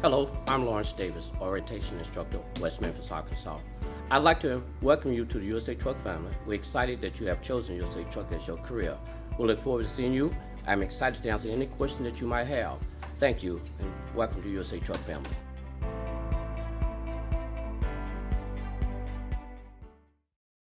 Hello, I'm Lawrence Davis, orientation instructor, West Memphis, Arkansas. I'd like to welcome you to the USA Truck family. We're excited that you have chosen USA Truck as your career. We look forward to seeing you. I'm excited to answer any question that you might have. Thank you, and welcome to USA Truck family.